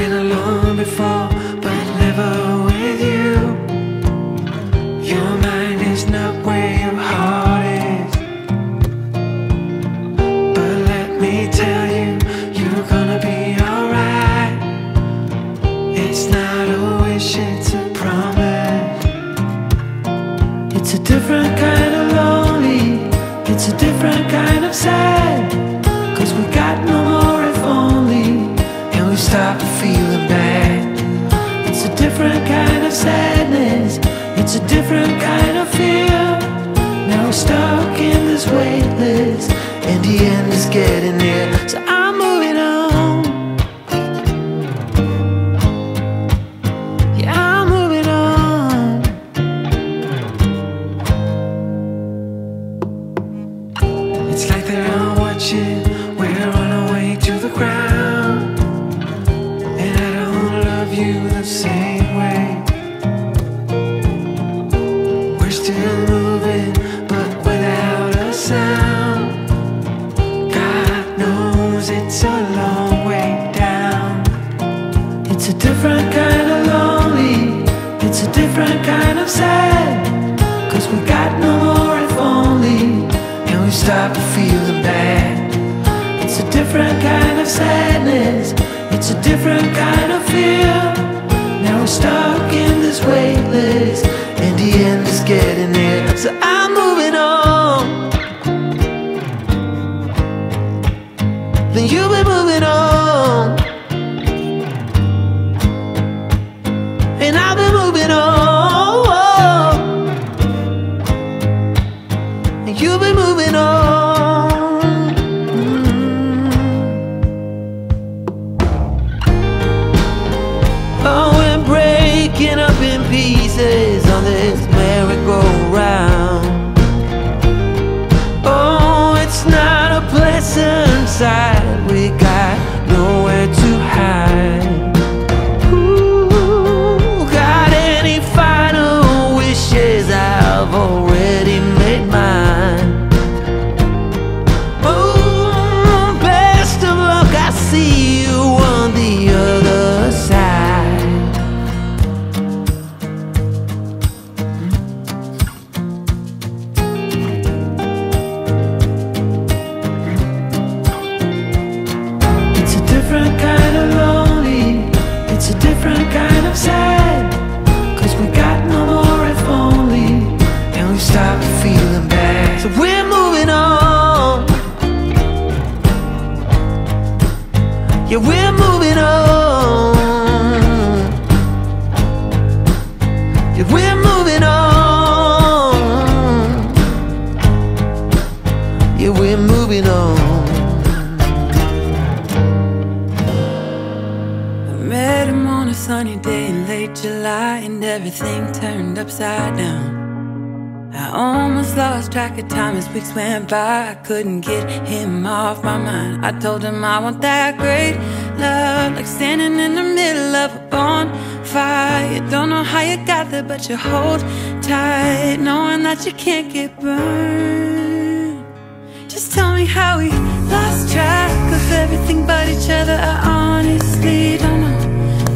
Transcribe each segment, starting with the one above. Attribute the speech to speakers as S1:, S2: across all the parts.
S1: been alone before. Different kind of fear. Now we're stuck in this waitlist. And the end is getting near. So I'm moving on. Yeah, I'm moving on. It's like they're all watching. We're on It's a different kind of lonely. It's a different kind of sad. Cause we got no more if only. And we stopped feeling bad. It's a different kind of sadness. It's a different kind of fear. Now we're stuck in this waitlist. And the end is getting near. So I'm Then you've been moving on. And I've been moving on. And you've been moving on. Oh, we're breaking up in pieces on this merry-go-round. Oh, it's not a pleasant sight. Yeah, we're moving on. Yeah, we're moving on.
S2: I met him on a sunny day in late July, and everything turned upside down. I almost lost track of time as weeks went by. I couldn't get him off my mind. I told him I want that great love, like standing in the middle of a bonfire. How you got there, but you hold tight, knowing that you can't get burned. Just tell me how we lost track of everything but each other. I honestly don't know.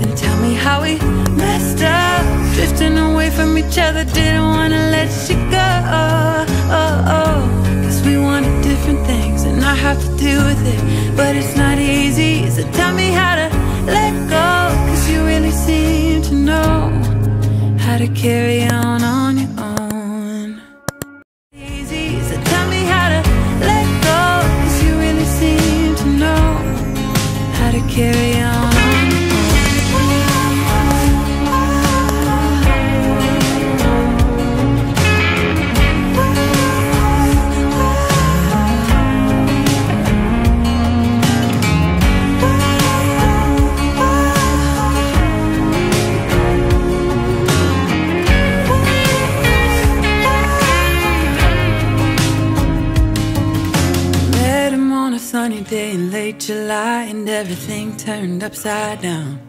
S2: And tell me how we messed up, drifting away from each other. Didn't wanna let you go. Oh, oh. oh. Cause we wanted different things, and I have to deal with it. To carry on on In late July, and everything turned upside down.